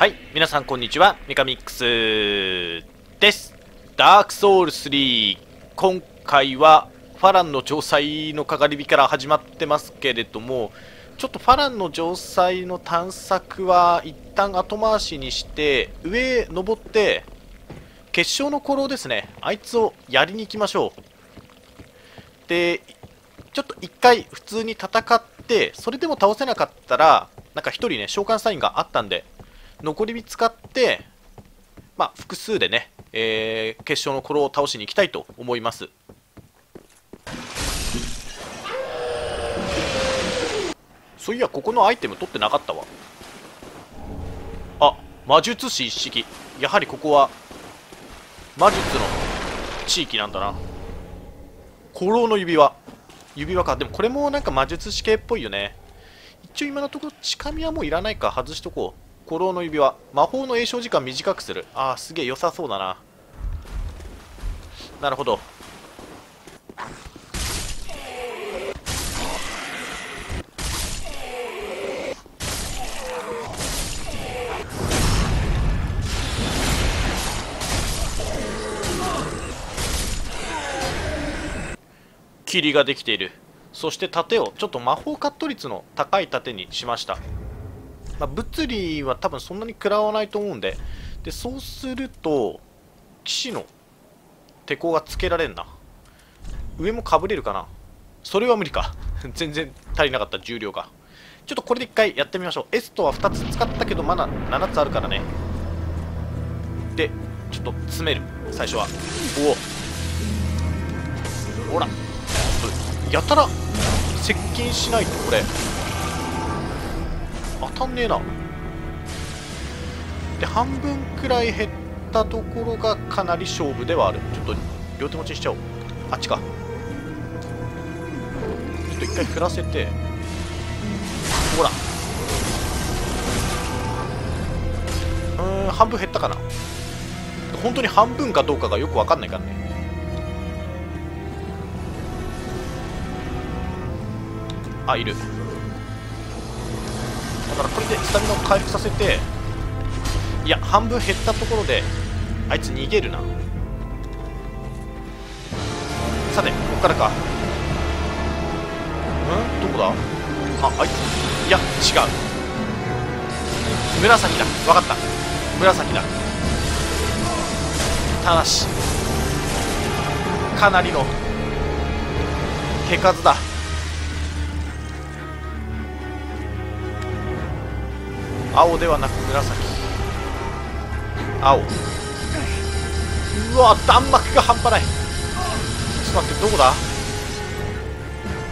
はい、皆さんこんにちは、メカミックスです。ダークソウル3、今回はファランの城塞のかかり火から始まってますけれども、ちょっとファランの城塞の探索は一旦後回しにして、上へ登って、決勝の頃ですね、あいつをやりに行きましょう。で、ちょっと一回普通に戦って、それでも倒せなかったら、なんか一人ね、召喚サインがあったんで、残り火使って、まあ、複数でね、えー決勝の頃を倒しに行きたいと思います。そういや、ここのアイテム取ってなかったわ。あ、魔術師一式。やはりここは、魔術の地域なんだな。古老の指輪。指輪か。でもこれもなんか魔術師系っぽいよね。一応今のところ、近みはもういらないか外しとこう。古老の指輪。魔法の詠唱時間短くする。ああ、すげえ良さそうだな。なるほど。霧ができているそして盾をちょっと魔法カット率の高い盾にしました、まあ、物理は多分そんなに食らわないと思うんで。でそうすると騎士の手甲がつけられんな。上もかぶれるかな。それは無理か。全然足りなかった重量が。ちょっとこれで一回やってみましょう。エストは2つ使ったけどまだ7つあるからね。でちょっと詰める。最初は。おお。ほら。やたら接近しないとこれ。当たんねえな。で半分くらい減ったところがかなり勝負ではある。ちょっと両手持ちにしちゃおう。あっちか。ちょっと一回振らせて。ほら。うん半分減ったかな。本当に半分かどうかがよくわかんないからね。あいる。でスタミナを回復させていや半分減ったところであいつ逃げるな。さてここからか。ん？どこだ？ああいつ。いや違う。紫だ。分かった。紫だ。ただしかなりの手数だ。青ではなく紫。青。うわ弾幕が半端ない。ちょっと待ってどこだ？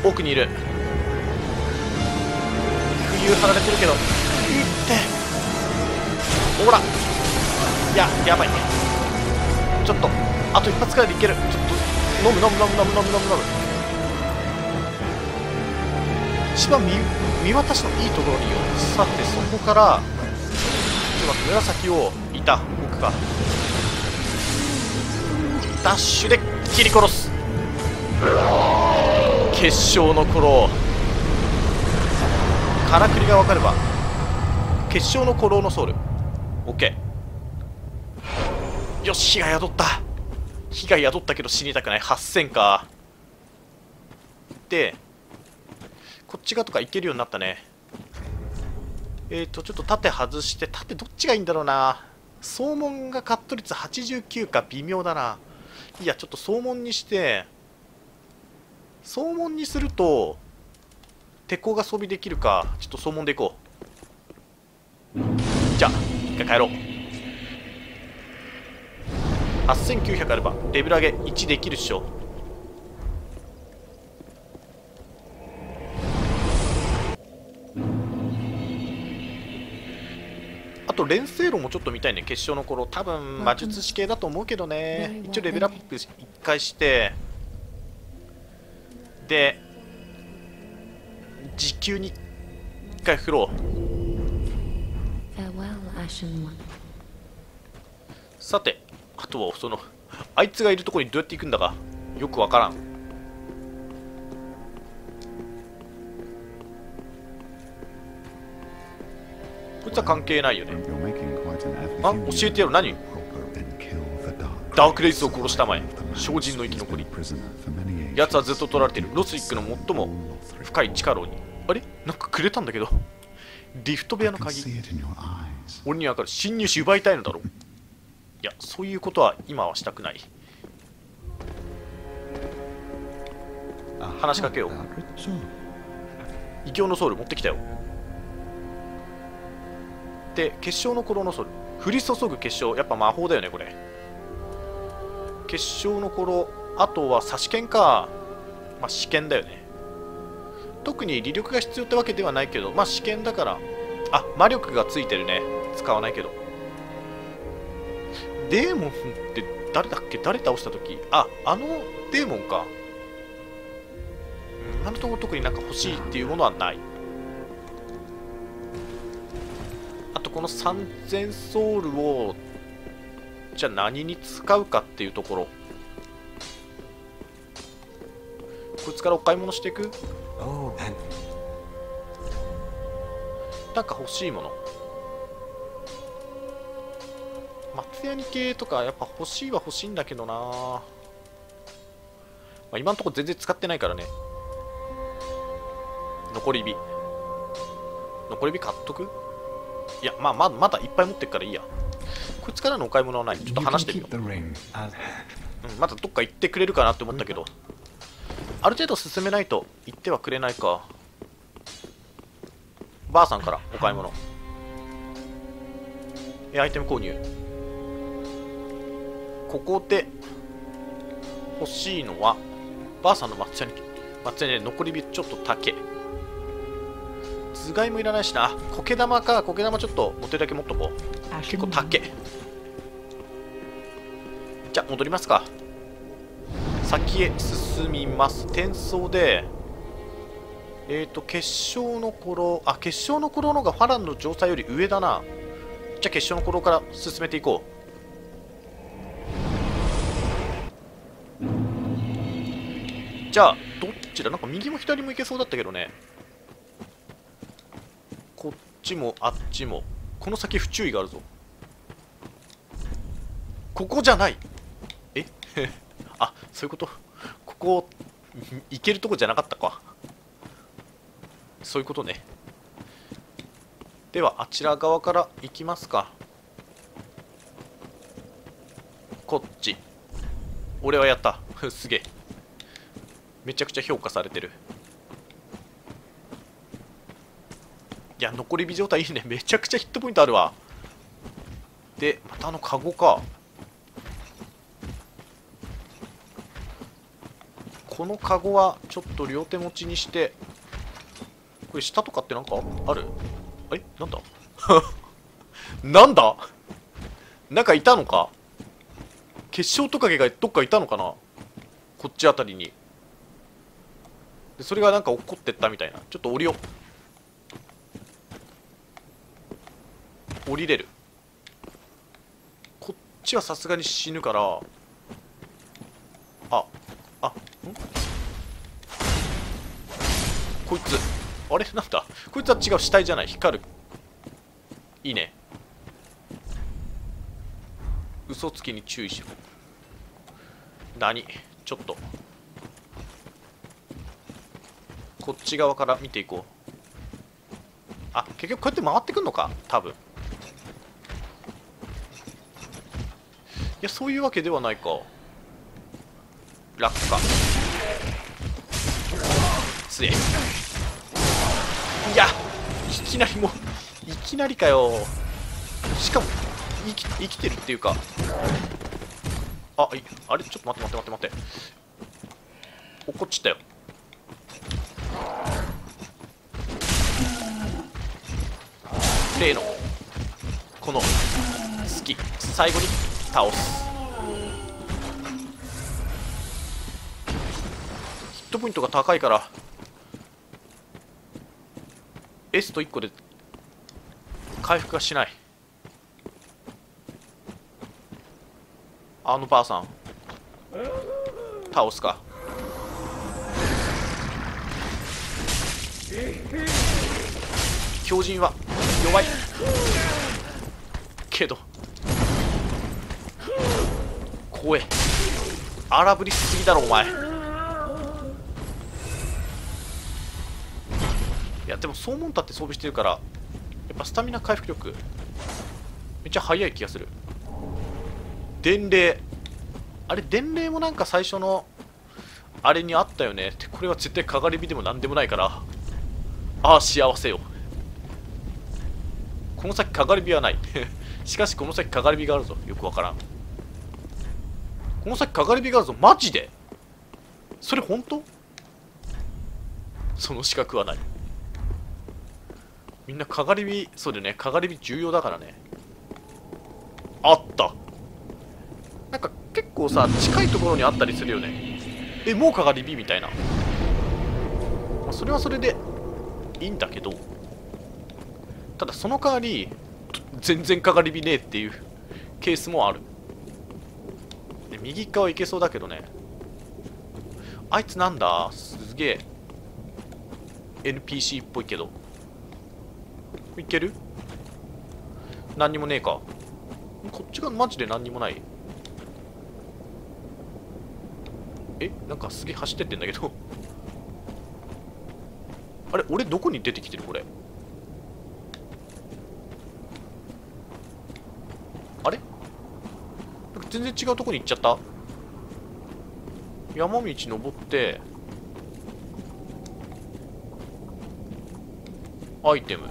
奥にいる。浮遊張られてるけど。うってほら。いややばいね。ちょっと。あと一発くらいでいける。ちょっと。飲む飲む飲む飲む飲む飲む飲む。一番見見渡しのいいところによさてそこからちょっと待って紫をいた奥かダッシュで切り殺す。決勝の頃。からくりが分かれば決勝の古老のソウル。OK よし火が宿った。火が宿ったけど死にたくない。8000か。でこっち側とか行けるようになったね。えーとちょっと盾外して盾どっちがいいんだろうな。総門がカット率89か微妙だな。いやちょっと総門にして総門にすると鉄鋼が装備できるかちょっと総門でいこう。じゃあ一回帰ろう。8900あればレベル上げ1できるっしょ。連星路もちょっと見たいね。決勝の頃多分魔術師系だと思うけどね。一応レベルアップ1回してで時給に1回振ろう.さてあとはそのあいつがいるところにどうやって行くんだかよくわからん関係ないよね。あ教えてやる何？ダークレイスを殺したまえ。精進の生き残り。奴はずっと囚われている。ロスリックの最も深い地下牢に。あれ？なんかくれたんだけど。リフト部屋の鍵。俺には分かる。侵入し奪いたいのだろう。いやそういうことは今はしたくない。話しかけよう。異教のソウル持ってきたよで結晶の頃のソル降り注ぐ結晶やっぱ魔法だよねこれ。結晶の頃あとは差し剣か。まあ試験だよね。特に利力が必要ってわけではないけどまあ試験だから。あ魔力がついてるね。使わないけど。デーモンって誰だっけ？誰倒した時？ああのデーモンか。今のとこ特になんか欲しいっていうものはない。この3000ソウルをじゃあ何に使うかっていうところ。こいつからお買い物していく？なんか欲しいもの。松ヤニ系とかやっぱ欲しいは欲しいんだけどな、まあ、今のとこ全然使ってないからね。残り火。残り火買っとく？いやまあままだいっぱい持ってるからいいや。こいつからのお買い物はない。ちょっと話してみよう、うん、まだどっか行ってくれるかなって思ったけど。ある程度進めないと行ってはくれないか。ばあさんからお買い物。えアイテム購入。ここで欲しいのはばあさんの抹茶に抹茶に残り火ちょっと竹頭蓋もいらないしな苔玉か苔玉ちょっと持てるだけ持っとこう結構竹じゃ戻りますか先へ進みます転送でえっ、ー、と結晶の頃あ結晶の頃のがファランの城塞より上だなじゃあ結晶の頃から進めていこうじゃあどっちだなんか右も左も行けそうだったけどねっちもあっちも。この先不注意があるぞ。ここじゃない。え？あそういうこと？ここ行けるとこじゃなかったか。そういうことね。ではあちら側から行きますか。こっち。俺はやった。すげえ。めちゃくちゃ評価されてる。いや残り火状態いいね。めちゃくちゃヒットポイントあるわ。でまたあのカゴか。このカゴはちょっと両手持ちにしてこれ下とかってなんかある？え？なんだ？なんだ？なんかいたのか？結晶トカゲがどっかいたのかな？こっちあたりに。でそれがなんか落っこってったみたいな。ちょっと降りよう。降りれる。こっちはさすがに死ぬから。ああん？こいつ。あれ？なんだ？こいつは違う死体じゃない。光る。いいね。嘘つきに注意しろ。何？ちょっと。こっち側から見ていこう。あ結局こうやって回ってくんのか？多分。いやそういうわけではないか。落下。つえいやいきなりもういきなりかよ。しかも生き生きてるっていうか。あいあれ？ちょっと待って待って待って待って。落っこっちったよ。例のこの好き。最後に。倒す。ヒットポイントが高いから。S と1個で回復がしない。あのばあさん。倒すか。強靭は弱い。けど。怖え。荒ぶりしすぎだろお前。いやでも総門タって装備してるからやっぱスタミナ回復力めっちゃ速い気がする。伝令。あれ伝令もなんか最初のあれにあったよね。ってこれは絶対かがり火でも何でもないから。ああ幸せよ。この先かがり火はない。しかしこの先かがり火があるぞ。よくわからん。この先かがり火があるぞ。マジで？それ本当？その資格はない。みんなかがり火そうだよね。かがり火重要だからね。あった。なんか結構さ近いところにあったりするよね。えもうかがり火みたいな、まあ、それはそれでいいんだけど。ただその代わり全然かがり火ねえっていうケースもある。で右側いけそうだけどね。あいつなんだ？すげえ。NPC っぽいけど。いける？何にもねえか。こっちがマジで何にもない。え？なんかすげえ走ってってんだけど。あれ？俺どこに出てきてるこれ？あれ？全然違うとこに行っちゃった。山道登ってアイテム。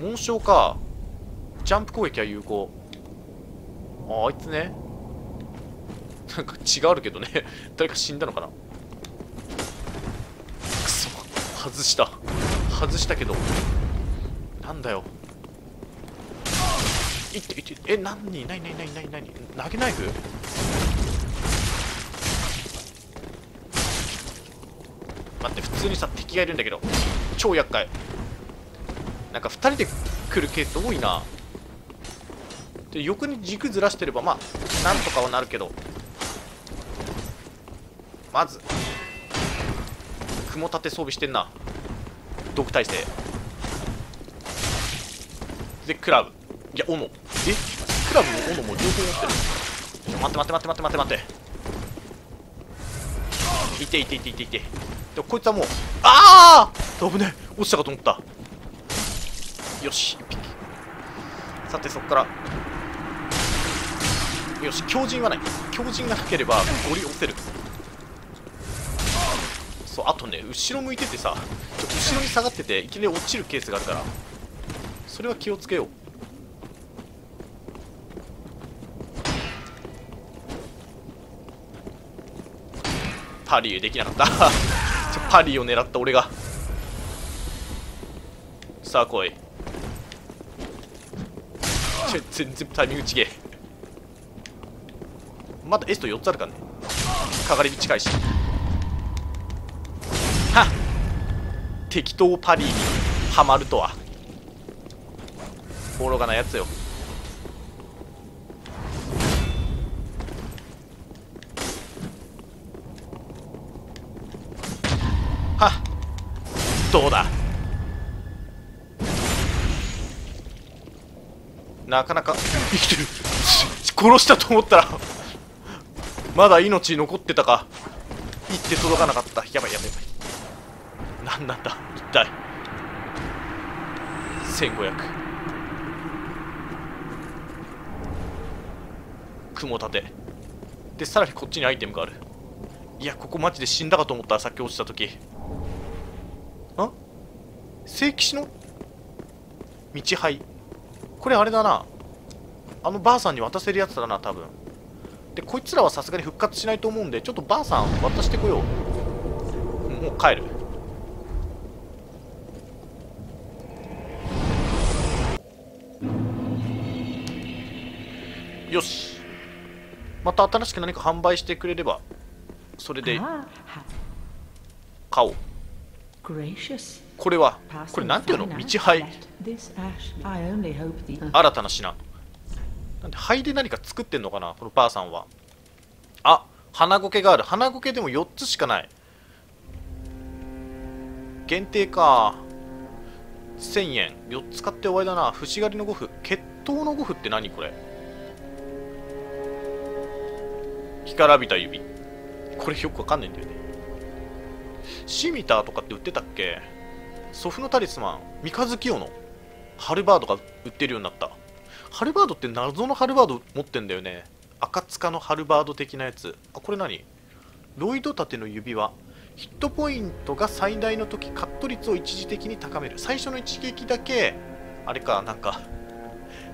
紋章かジャンプ攻撃は有効。ああいつね。なんか血があるけどね。誰か死んだのかな。くそ外した。外したけど。なんだよ。いっていってえ何に何何何何何投げナイフ？待って普通にさ敵がいるんだけど。超厄介。なんか2人で来るケース多いな。で横に軸ずらしてればまあなんとかはなるけど。まず雲立て装備してんな。毒耐性でクラブいや斧。え？クラブも斧も両方持ってる。待って待って待って待って待って。待っていていていていていて。でこいつはもうああ危ね落ちたかと思った。よし1匹。さてそこから。よし強靭はない。強靭がなければゴリ押せる。そうあとね後ろ向いててさ後ろに下がってていきなり落ちるケースがあるからそれは気をつけよう。パリーできなかった。パリーを狙った俺が。さあ来い。全然タイミング違え。まだ S と4つあるからね。かかり近いし。はっ！適当パリーにはまるとは。愚かなやつよ。どうだ？なかなか。生きてる。殺したと思ったら。まだ命残ってたか。一手届かなかった。やばいやばいやばい。何なんだ？一体。1500雲立て。でさらにこっちにアイテムがある。いやここマジで死んだかと思った。さっき落ちた時。聖騎士の？道牌これあれだな。あのばあさんに渡せるやつだな多分。でこいつらはさすがに復活しないと思うんでちょっとばあさん渡してこよう。もう帰る。よし。また新しく何か販売してくれればそれで買おうこれはこれなんていうの？道灰新たな品。なんで灰で何か作ってんのかな？このばあさんは。あ花苔がある。花苔でも4つしかない。限定か。1000円。4つ買って終わりだな。節狩りの5符決闘の5符って何これ？干からびた指。これよくわかんないんだよね。シミターとかって売ってたっけ？祖父のタリスマン三日月夜のハルバードが売ってるようになった。ハルバードって謎のハルバード持ってんだよね。赤塚のハルバード的なやつ。あこれ何？ロイド盾の指輪。ヒットポイントが最大の時カット率を一時的に高める。最初の一撃だけあれかなんか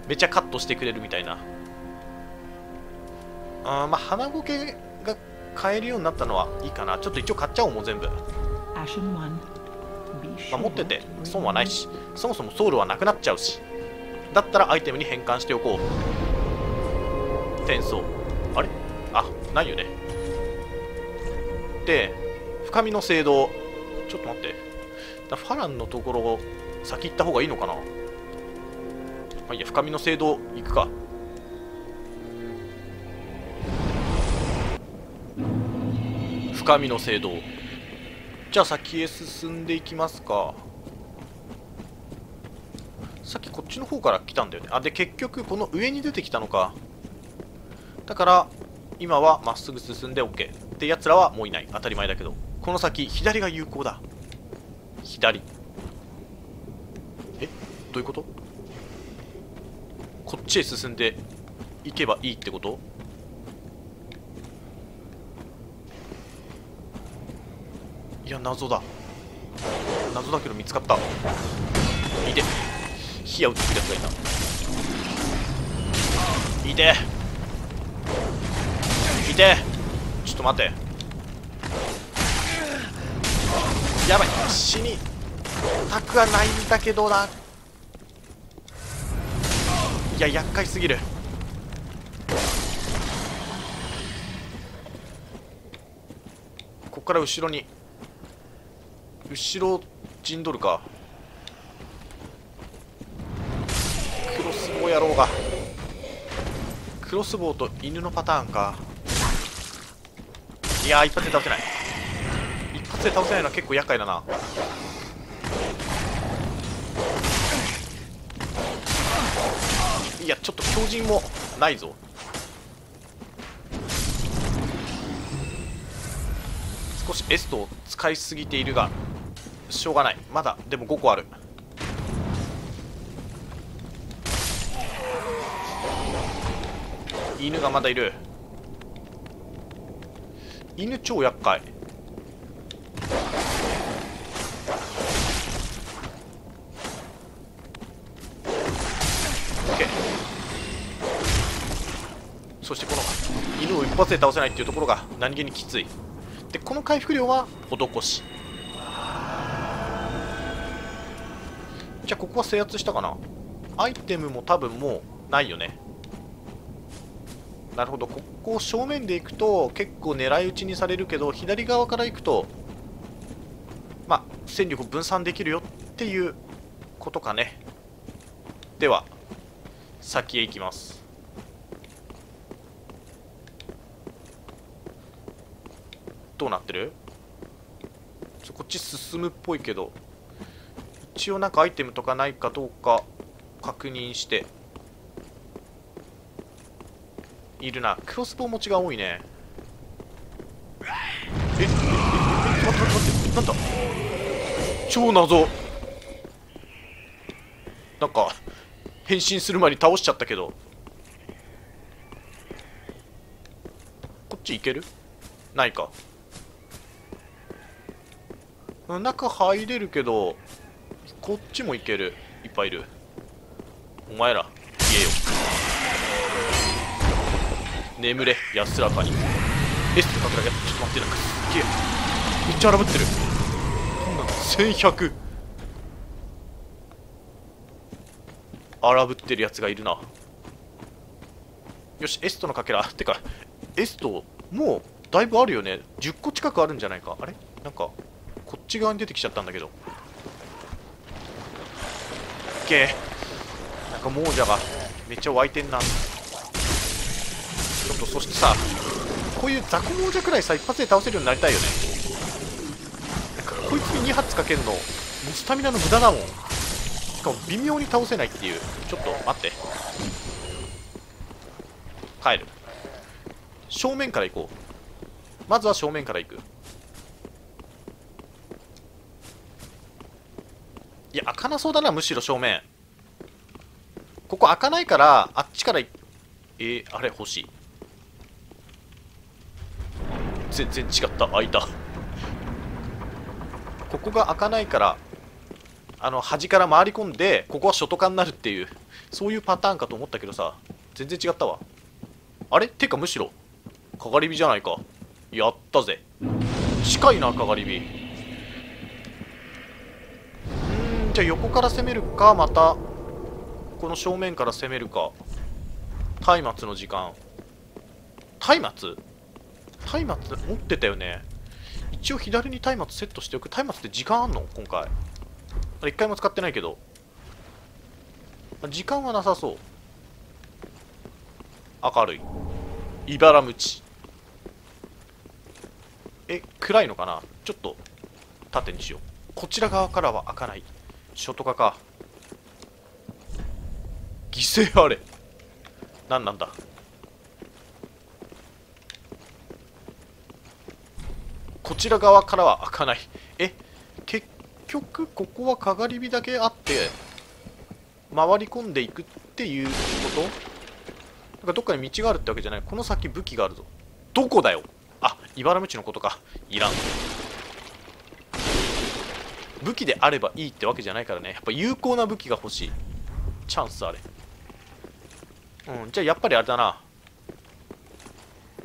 めちゃカットしてくれるみたいな。あまあ花ボケが買えるようになったのはいいかな。ちょっと一応買っちゃおうもう全部、まあ、持ってて損はないしそもそもソウルはなくなっちゃうしだったらアイテムに変換しておこう。転送。あれ？あないよね。で深みの聖堂。ちょっと待って。ファランのところ先行った方がいいのかな？まあいいや深みの聖堂行くか。深みの聖堂。じゃあ先へ進んでいきますか。さっきこっちの方から来たんだよね。あで結局この上に出てきたのか。だから今はまっすぐ進んで OK で奴らはもういない。当たり前だけど。この先左が有効だ。左。え？どういうこと？こっちへ進んで行けばいいってこと？いや謎だ。謎だけど見つかった。いて。火矢撃ってくるやつがいた。いて。いて。ちょっと待って。やばい。死に。たくはないんだけどな。いや厄介すぎる。こっから後ろに。後ろ陣取るか。クロスボウやろうがクロスボウと犬のパターンか。いや一発で倒せない。一発で倒せないのは結構厄介だな。いやちょっと強靭もないぞ。少しエストを使いすぎているが。しょうがない。まだでも5個ある。犬がまだいる。犬超厄介。そしてこの犬を一発で倒せないっていうところが何気にきつい。でこの回復量は施しじゃあここは制圧したかな？アイテムも多分もうないよね。なるほど。ここ正面で行くと結構狙い撃ちにされるけど左側から行くとまあ戦力を分散できるよっていうことかね。では先へ行きます。どうなってる？こっち進むっぽいけど。一応なんかアイテムとかないかどうか確認して。いるな。クロスボウ持ちが多いね。え？えええ待って待って待ってなんだ？超謎。なんか変身する前に倒しちゃったけど。こっち行ける？ないか。中入れるけど。こっちも行ける。いっぱいいる。お前ら消えよ。眠れ安らかに。エステかけられちょっと待ってなんかすげえ。めっちゃ荒ぶってる。こんなの1100荒ぶってるやつがいるな。よしエストのかけら。てかエストもうだいぶあるよね。10個近くあるんじゃないか。あれ？なんかこっち側に出てきちゃったんだけど。け。なんか亡者がめっちゃ湧いてんな。ちょっとそしてさこういう雑魚亡者くらいさ一発で倒せるようになりたいよね。なんかこいつに2発かけるのもうスタミナの無駄だもん。しかも微妙に倒せないっていう。ちょっと待って。帰る。正面から行こう。まずは正面から行く。いや開かなそうだなむしろ正面。ここ開かないからあっちからえー、あれ欲しい全然違った。開いた。ここが開かないからあの端から回り込んでここはショトになるっていうそういうパターンかと思ったけどさ全然違ったわ。あれ？てかむしろかがり火じゃないか。やったぜ。近いなかがり火。じゃあ横から攻めるかまたこの正面から攻めるか。松明の時間。松明？松明？持ってたよね。一応左に松明セットしておく。松明って時間あんの？今回。あれ一回も使ってないけど。時間はなさそう。明るい。茨鞭え暗いのかな？ちょっと縦にしよう。こちら側からは開かない。ショトカか犠牲あれ。何なんだ。こちら側からは開かない。え結局ここはかがり火だけあって回り込んでいくっていうこと？なんかどっかに道があるってわけじゃない。この先武器があるぞ。どこだよ。あ茨道のことか。いらん。武器であればいいってわけじゃないからね。やっぱ有効な武器が欲しい。チャンスあれ。うんじゃあやっぱりあれだな。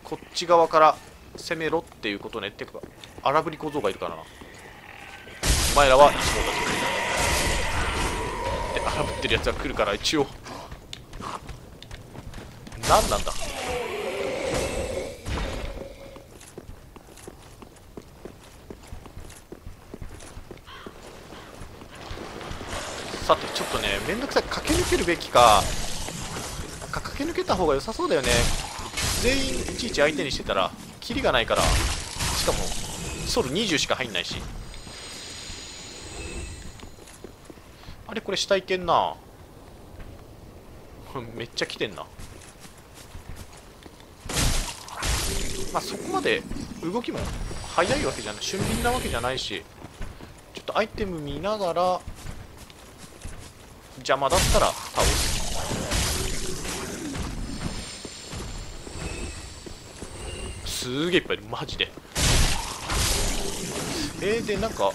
こっち側から攻めろっていうことね。ってか荒ぶり小僧がいるからな。お前らは一網打尽。で荒ぶってるやつが来るから一応。何なんだ？さてちょっとねめんどくさい。駆け抜けるべきか。駆け抜けた方が良さそうだよね。全員いちいち相手にしてたらキリがないから。しかもソル20しか入んないし。あれこれ下いけんな。めっちゃ来てんな。まあそこまで動きも速いわけじゃない。俊敏なわけじゃないし。ちょっとアイテム見ながら邪魔だったら倒す。すげえいっぱいいる。マジで。えー、でなんかこ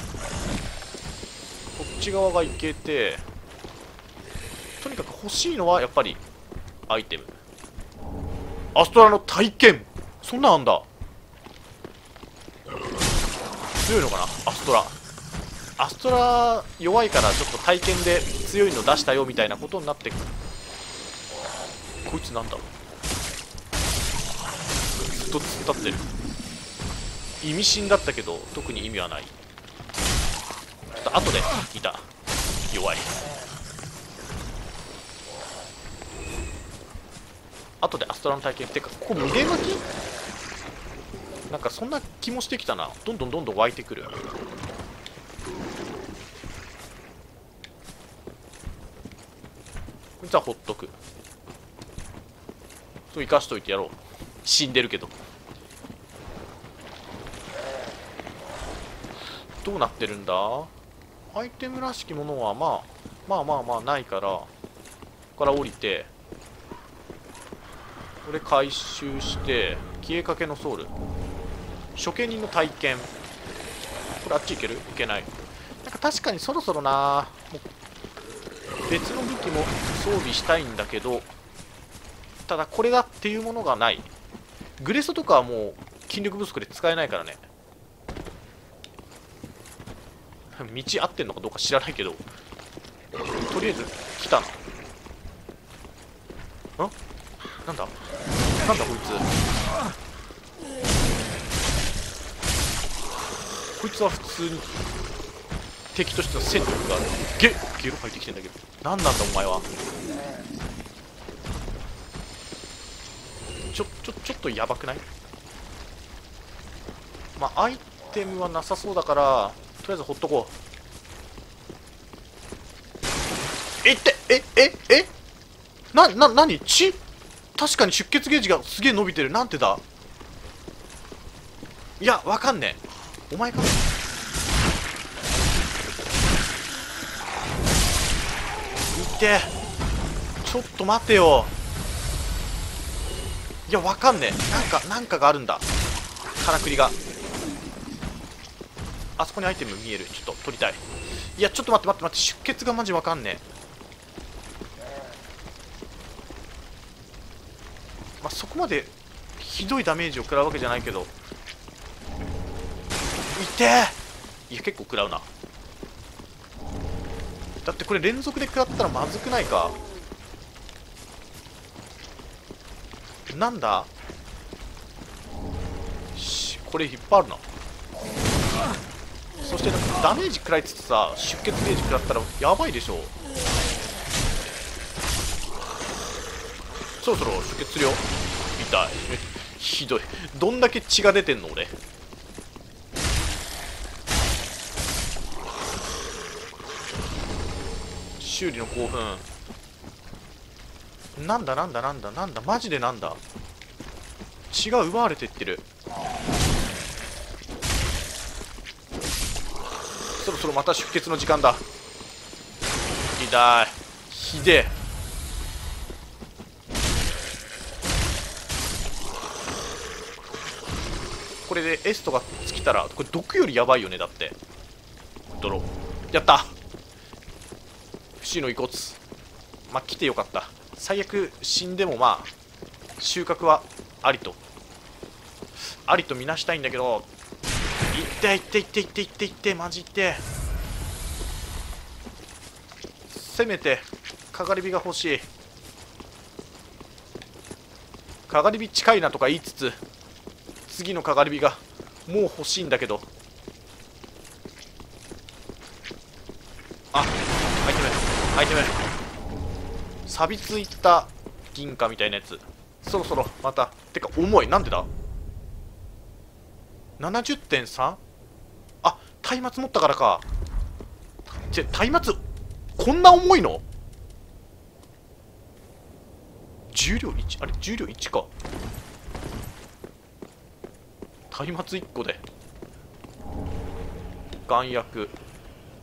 っち側がいけてとにかく欲しいのはやっぱりアイテム。アストラの体験。そんなんあんだ。強いのかな？アストラ。アストラ弱いからちょっと体験で強いの出したよみたいなことになってくこいつなんだろう。ずっと突っ立ってる。意味深だったけど特に意味はない。ちょっと後で。いた。弱い。後でアストラの体験ってかここ無限巻き？なんかそんな気もしてきたな。どんどんどんどん湧いてくる。こいつはほっとく。そう生かしといてやろう。死んでるけど。どうなってるんだ？アイテムらしきものは、まあ、まあまあまあないからここから降りてこれ回収して消えかけのソウル。処刑人の体験。これあっち行ける？いけない。なんか確かにそろそろな。もう別の武器も装備したいんだけどただこれだっていうものがない。グレソとかはもう筋力不足で使えないからね。道合ってんのかどうか知らないけどとりあえず来たなん？なんだ？なんだこいつ？こいつは普通に敵としての戦力がある。ゲッ！ゲロ入ってきてんだけど。何なんだお前は。ちょちょちょっとやばくない？まあアイテムはなさそうだからとりあえずほっとこう。えってえええ？なな何？血？確かに出血ゲージがすげえ伸びてる。なんてだ？いやわかんねえ。お前かってちょっと待てよ。いやわかんねえ。なんかなんかがあるんだ。からくりが。あそこにアイテム見える。ちょっと取りたい。いやちょっと待って待って待って。出血がマジわかんねえ。まあ、そこまでひどいダメージを食らうわけじゃないけど。いて。いや結構食らうな。だってこれ連続で食らったらまずくないか。なんだ？しこれ引っ張るな。そしてダメージ食らいつつさ出血ゲージ食らったらやばいでしょ。そろそろ出血するよ。痛い。ひどい。どんだけ血が出てんの俺。修理の興奮。なんだなんだなんだなんだ。マジでなんだ。血が奪われてってる。そろそろまた出血の時間だ。痛い。ひでえ。これでエストが尽きたらこれ毒よりやばいよねだって。泥やった。不死の遺骨。まあ来てよかった。最悪死んでもまあ収穫はありと。ありとみなしたいんだけどいっていっていっていっていっていってマジって。せめてかがり火が欲しい。かがり火近いなとか言いつつ次のかがり火がもう欲しいんだけどあアイテムアイテム錆びついた銀貨みたいなやつ。そろそろまた。てか重い。なんでだ？70.3? あ松明持ったからか。ち松明こんな重いの？重量1あれ？重量1か。松明1個で。眼薬。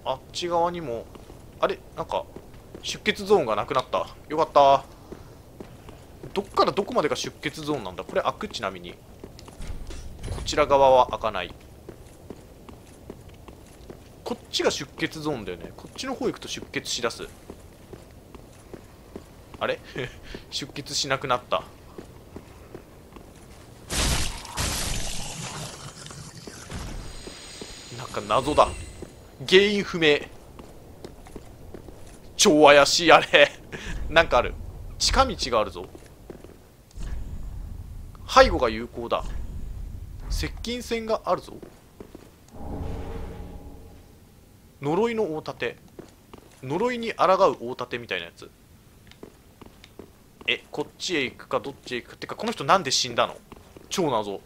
あっち側にも。あれ？なんか出血ゾーンがなくなった。よかった。どっからどこまでが出血ゾーンなんだ？これ開くちなみに。こちら側は開かない。こっちが出血ゾーンだよね。こっちの方行くと出血しだす。あれ？出血しなくなった。なんか謎だ。原因不明。超怪しいあれ。なんかある。近道があるぞ。背後が有効だ。接近戦があるぞ。呪いの大盾。呪いに抗う大盾みたいなやつ。えこっちへ行くかどっちへ行くかってかこの人なんで死んだの？超謎。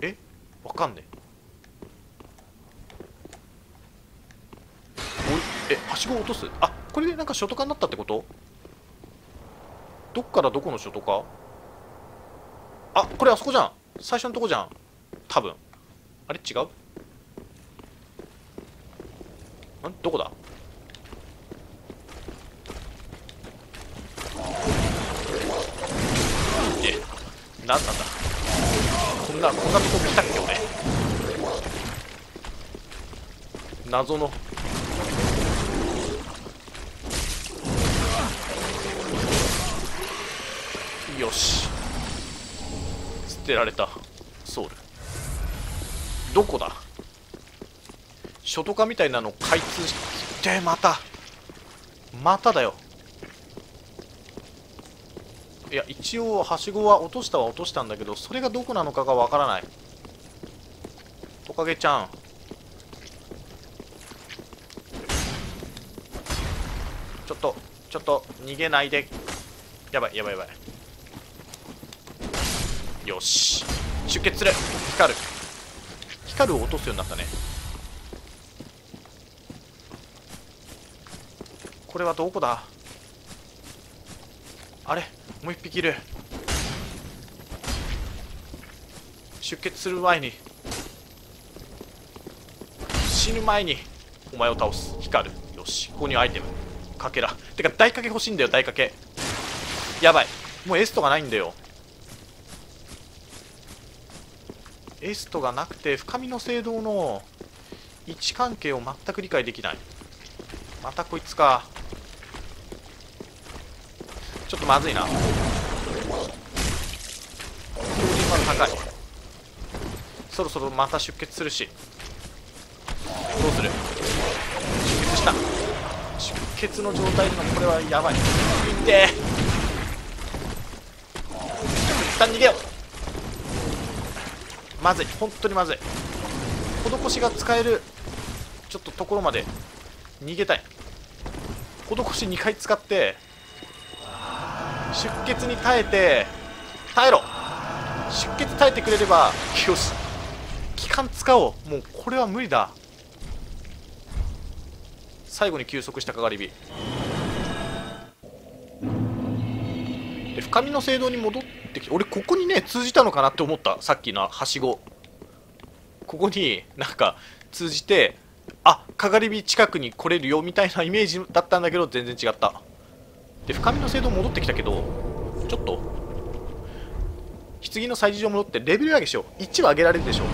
え？わかんねおいえはしご落とす？あこれでなんか初ト化になったってこと？どっからどこの初ト化あこれあそこじゃん。最初のとこじゃん。多分。あれ違う？ん？どこだ？え何なんだ？こんなこんなとこ来たっけ俺。謎の。よし。捨てられた。ソウル。どこだ？書とかみたいなの開通してまた。まただよ。いや一応はしごは落としたは落としたんだけどそれがどこなのかがわからない。トカゲちゃん。ちょっとちょっと逃げないで。やばいやばいやばい。よし。出血する。光る。光るを落とすようになったね。これはどこだ？あれ？もう一匹いる。出血する前に。死ぬ前に。お前を倒す。光る。よし。ここにアイテム。かけら。てか大かけ欲しいんだよ大かけ。やばい。もうエストがないんだよ。エストがなくて深みの聖堂の位置関係を全く理解できない。またこいつか。ちょっとまずいな。強靭は高い。そろそろまた出血するし。どうする？出血した。出血の状態でのこれはやばい。いって。一旦逃げよう。まずい。本当にまずい。施しが使えるちょっとところまで逃げたい。施し2回使って出血に耐えて耐えろ。出血耐えてくれればよし。期間使おう。もうこれは無理だ。最後に休息したかがり火で深みの聖堂に戻っ俺ここにね通じたのかなって思った。さっきのはしご。ここになんか通じてあかがり火近くに来れるよみたいなイメージだったんだけど全然違った。で深みの聖堂戻ってきたけどちょっと棺の祭事場戻ってレベル上げしよう。1は上げられるでしょ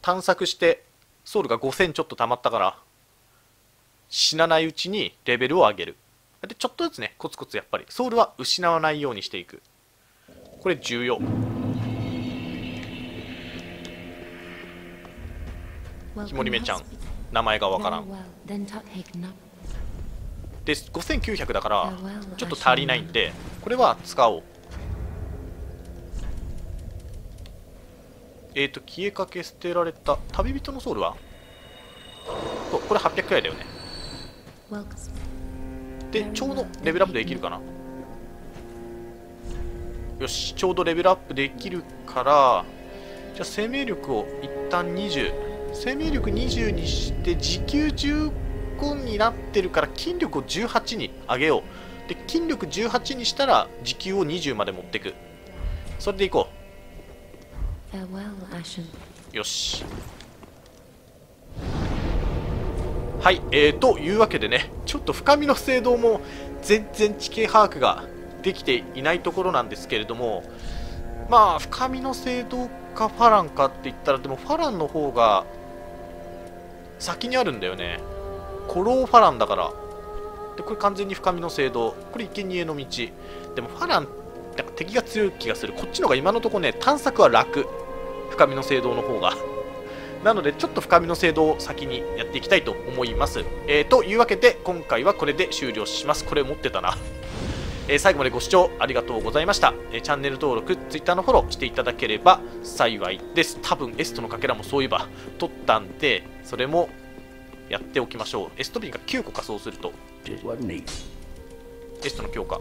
探索してソウルが5000ちょっと溜まったから死なないうちにレベルを上げる。でちょっとずつねコツコツやっぱりソウルは失わないようにしていく。これ重要。ひもりめちゃん名前がわからん。で5900だからちょっと足りないんでこれは使おう。えっ、ー、と消えかけ捨てられた旅人のソウルは？これ800くらいだよねでちょうどレベルアップできるかな？よしちょうどレベルアップできるからじゃあ生命力を一旦20生命力20にして時給15になってるから筋力を18に上げよう。で筋力18にしたら時給を20まで持っていく。それでいこう。よしはいえー、というわけでねちょっと深みの聖堂も全然地形把握ができていないところなんですけれどもまあ深みの聖堂かファランかって言ったらでもファランの方が先にあるんだよね。コローファランだから。でこれ完全に深みの聖堂。これ生贄の道。でもファランなんか敵が強い気がする。こっちの方が今のところね探索は楽。深みの聖堂の方が。なのでちょっと深みの聖堂を先にやっていきたいと思います、えー、というわけで今回はこれで終了しますこれ持ってたな えー、最後までご視聴ありがとうございました、えー、チャンネル登録、Twitter のフォローしていただければ幸いです。多分エストのかけらもそういえば取ったんで、それもやっておきましょう。エストビンが9個仮装すると。エストの強化。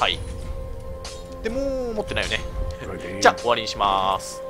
はい。でもう持ってないよね。じゃあ終わりにします。